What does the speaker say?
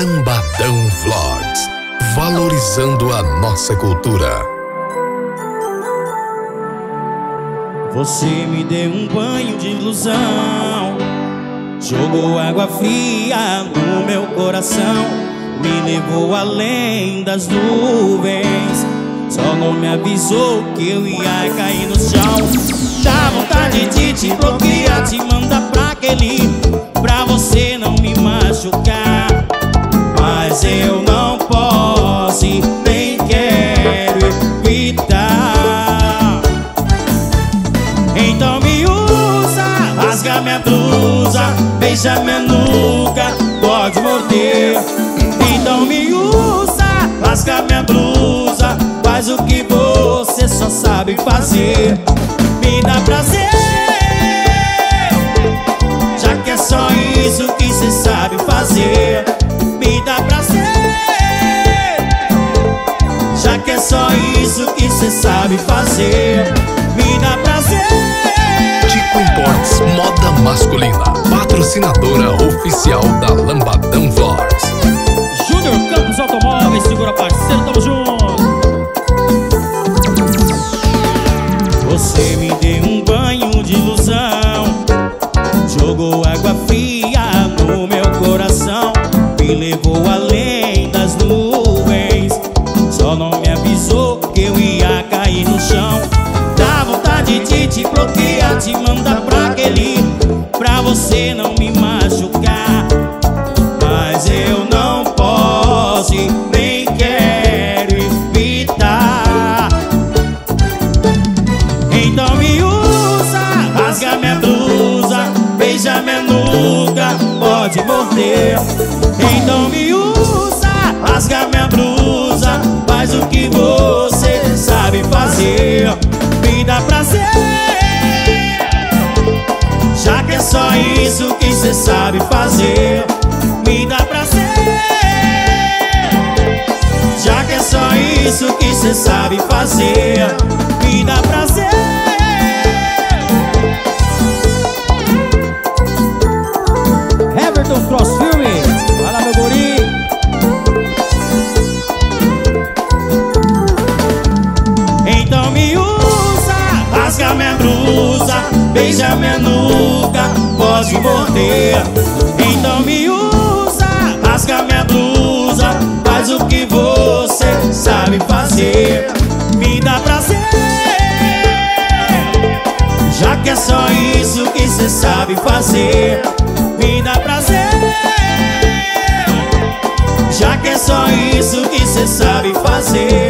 Lambadão Vlogs Valorizando a nossa cultura. Você me deu um banho de ilusão. Jogou água fria no meu coração. Me levou além das nuvens. Só não me avisou que eu ia cair no chão. Dá vontade de te bloquear, te mandar pra aquele. Rasga minha blusa, beija minha nuca, pode morder. Então me usa, rasga minha blusa, faz o que você só sabe fazer. Me dá prazer, já que é só isso que cê sabe fazer. Me dá prazer, já que é só isso que cê sabe fazer. Você me deu um banho de ilusão, jogou água fria no meu coração, me levou além das nuvens. Só não me avisou que eu ia cair no chão. Dá vontade de te bloquear, te mandar pra aquele, pra você não me machucar. Beija minha nuca, pode morder. Então me usa, rasga minha blusa Faz o que você sabe fazer. Me dá prazer já que é só isso que cê sabe fazer. Me dá prazer Já que é só isso que cê sabe fazer Me usa, rasga minha blusa, beija minha nuca, pode morder. Então me usa, rasga minha blusa, faz o que você sabe fazer. Me dá prazer, já que é só isso que você sabe fazer. Me dá prazer, já que é só isso que você sabe fazer.